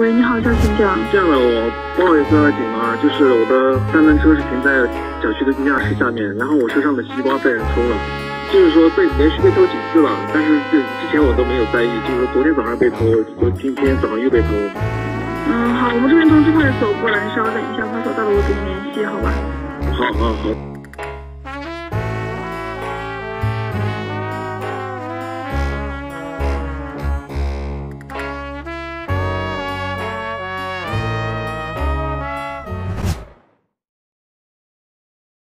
喂，你好，小请讲。这样的，我不好意思，警啊，就是我的三轮车是停在小区的地下室下面，然后我车上的西瓜被人偷了，就是说被连续被偷几次了，但是这之前我都没有在意，就是说昨天早上被偷，我今天早上又被偷。嗯，好，我们这边通知派出所过来，你稍等一下，派出所到了我给你联系，好吧？好好好。